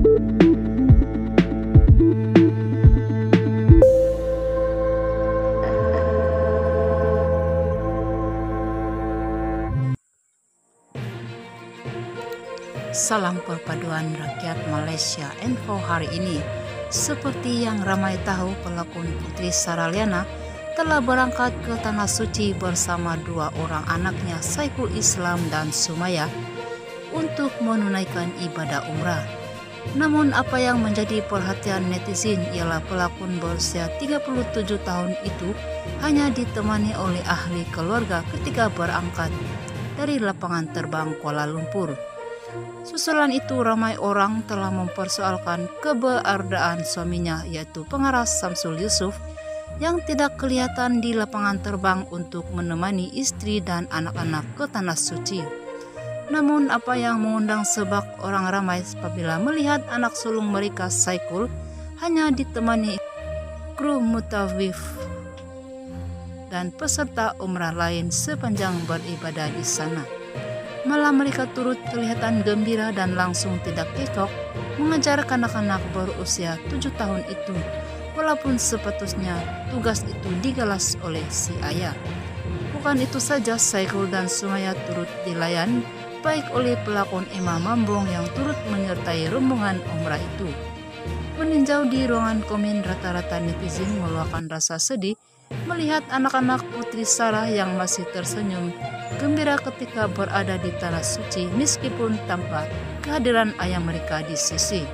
Salam perpaduan rakyat Malaysia Info hari ini. Seperti yang ramai tahu, pelakon Putri Saraliana telah berangkat ke Tanah Suci bersama dua orang anaknya Saiful Islam dan Sumaya untuk menunaikan ibadah umrah. Namun apa yang menjadi perhatian netizen ialah pelakon berusia 37 tahun itu hanya ditemani oleh ahli keluarga ketika berangkat dari lapangan terbang Kuala Lumpur. Susulan itu ramai orang telah mempersoalkan keberadaan suaminya yaitu pengaras Samsul Yusuf yang tidak kelihatan di lapangan terbang untuk menemani istri dan anak-anak ke Tanah Suci. Namun apa yang mengundang sebab orang ramai apabila melihat anak sulung mereka Saikul hanya ditemani kru mutawif dan peserta umrah lain sepanjang beribadah di sana. Malah mereka turut kelihatan gembira dan langsung tidak kekok mengejar anak-anak berusia tujuh tahun itu. Walaupun sepatutnya tugas itu digalas oleh si ayah. Bukan itu saja, Saikul dan Sumaya turut dilayan baik oleh pelakon Imam Mambong yang turut menyertai rombongan umrah itu. Meninjau di ruangan komen rata-rata netizen meluahkan rasa sedih melihat anak-anak putri Sarah yang masih tersenyum gembira ketika berada di tanah suci meskipun tanpa kehadiran ayah mereka di sisi.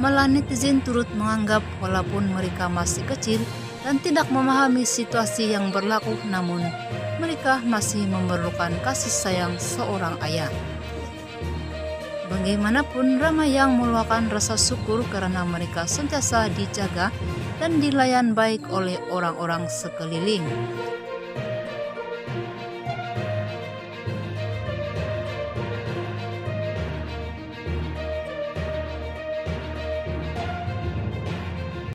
Malah netizen turut menganggap walaupun mereka masih kecil dan tidak memahami situasi yang berlaku namun mereka masih memerlukan kasih sayang seorang ayah. Bagaimanapun ramai yang meluahkan rasa syukur karena mereka sentiasa dijaga dan dilayan baik oleh orang-orang sekeliling.